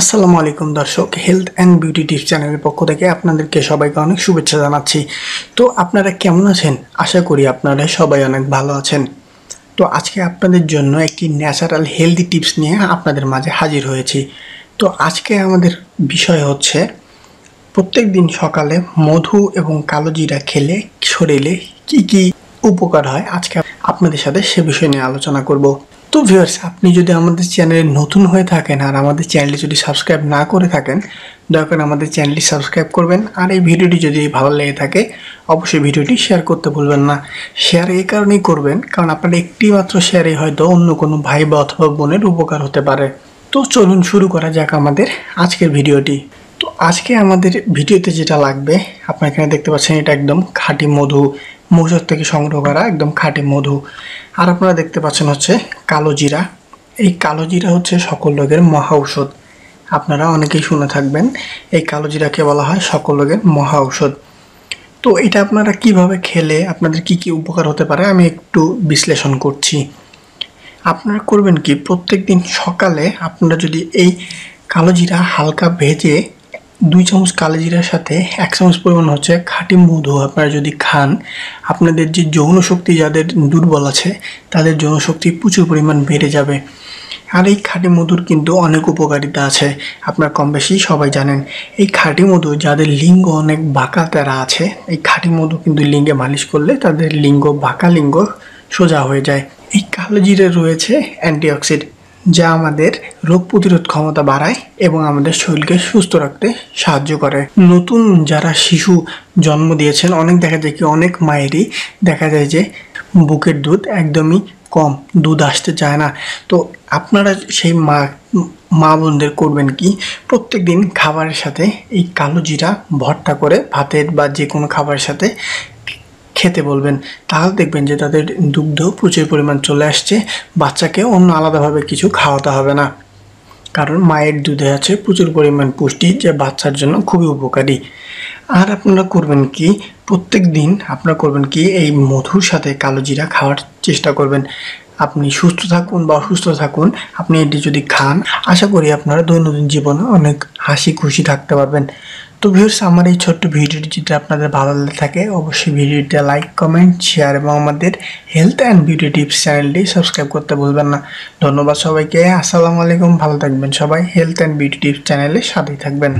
আসসালামু আলাইকুম দর্শক হেলথ অ্যান্ড বিউটি টিপস চ্যানেলের পক্ষ থেকে আপনাদেরকে সবাইকে অনেক শুভেচ্ছা জানাচ্ছি। তো আপনারা কেমন আছেন? আশা করি আপনারা সবাই অনেক ভালো আছেন। তো আজকে আপনাদের জন্য একটি ন্যাচারাল হেলদি টিপস নিয়ে আপনাদের মাঝে হাজির হয়েছি। তো আজকে আমাদের বিষয় হচ্ছে, প্রত্যেক দিন সকালে মধু এবং কালো জিরা খেলে শরীরে কি কি উপকার হয়? আজকে আপনাদের সাথে সে বিষয় নিয়ে আলোচনা করব। তো ভিউয়ার্স আপনি যদি আমাদের চ্যানেলে নতুন হয়ে থাকেন আর আমাদের চ্যানেলটি যদি সাবস্ক্রাইব না করে থাকেন, দয়া করে আমাদের চ্যানেলটি সাবস্ক্রাইব করবেন। আর এই ভিডিওটি যদি ভালো লেগে থাকে, অবশ্যই ভিডিওটি শেয়ার করতে ভুলবেন না। শেয়ার এই কারণেই করবেন, কারণ আপনার একটি মাত্র শেয়ারে হয়তো অন্য কোনো ভাই বা অথবা বোনের উপকার হতে পারে। তো চলুন শুরু করা যাক আমাদের আজকের ভিডিওটি আজকে আমাদের ভিডিওতে যেটা লাগবে, আপনারা এখানে দেখতে পাচ্ছেন এটা একদম খাঁটি মধু, মৌসুর থেকে সংগ্রহ করা একদম খাঁটি মধু। আর আপনারা দেখতে পাচ্ছেন হচ্ছে কালো জিরা। এই কালো জিরা হচ্ছে সকল রোগের মহা ঔষধ। আপনারা অনেকেই শুনে থাকবেন, এই কালো জিরাকে বলা হয় সকল রোগের মহা ঔষধ। তো এটা আপনারা কীভাবে খেলে আপনাদের কি কি উপকার হতে পারে আমি একটু বিশ্লেষণ করছি। আপনারা করবেন কি প্রত্যেক দিন সকালে আপনারা যদি এই কালো জিরা হালকা ভেজে দুই চামচ কালো জিরার সাথে এক চামচ পরিমাণ হচ্ছে খাঁটি মধু। আপনারা যদি খান, আপনাদের যে যৌন শক্তি যাদের দুর্বল আছে, তাদের যৌন শক্তি প্রচুর পরিমাণ বেড়ে যাবে। আর এই খাঁটি মধুর কিন্তু অনেক উপকারিতা আছে, আপনারা কম বেশি সবাই জানেন। এই খাঁটি মধু যাদের লিঙ্গ অনেক বাঁকা তেরা আছে, এই খাঁটি মধু কিন্তু লিঙ্গে মালিশ করলে তাদের লিঙ্গ বাঁকা লিঙ্গ সোজা হয়ে যায়। এই কালো জিরে রয়েছে অ্যান্টিঅক্সিড যা আমাদের রোগ প্রতিরোধ ক্ষমতা বাড়ায় এবং আমাদের শরীরকে সুস্থ রাখতে সাহায্য করে। নতুন যারা শিশু জন্ম দিয়েছেন, অনেক দেখা যায় কি, অনেক মায়েরই দেখা যায় যে বুকের দুধ একদমই কম, দুধ আসতে চায় না। তো আপনারা সেই মা মা বোনদের করবেন কি? প্রত্যেক দিন খাবারের সাথে এই কালো জিরা ভর্তা করে, ভাতের বা যে কোনো খাবারের সাথে খেতে বলবেন, তাহলে দেখবেন যে তাদের দুগ্ধ প্রচুর পরিমাণ চলে আসছে, বাচ্চাকে অন্য আলাদাভাবে কিছু খাওয়াতে হবে না। কারণ মায়ের দুধে আছে প্রচুর পরিমাণ পুষ্টি, যা বাচ্চার জন্য খুবই উপকারী। আর আপনারা করবেন কি? প্রত্যেক দিন আপনারা করবেন কি? এই মধুর সাথে কালো জিরা খাওয়ার চেষ্টা করবেন। আপনি সুস্থ থাকুন বা অসুস্থ থাকুন, আপনি এটি যদি খান, আশা করি আপনারা দৈনন্দিন জীবনে অনেক হাসি খুশি থাকতে পারবেন। তো ভিউর্স আমার এই ছোট্ট ভিডিওটি যদি আপনাদের ভালো লাগে থাকে, অবশ্যই ভিডিওটা লাইক কমেন্ট শেয়ার এবং আমাদের হেলথ অ্যান্ড বিউটি টিপস চ্যানেলটি সাবস্ক্রাইব করতে ভুলবেন না। ধন্যবাদ সবাইকে। আসসালামু আলাইকুম। ভালো থাকবেন সবাই। হেলথ অ্যান্ড বিউটি টিপস চ্যানেলের সাথেই থাকবেন।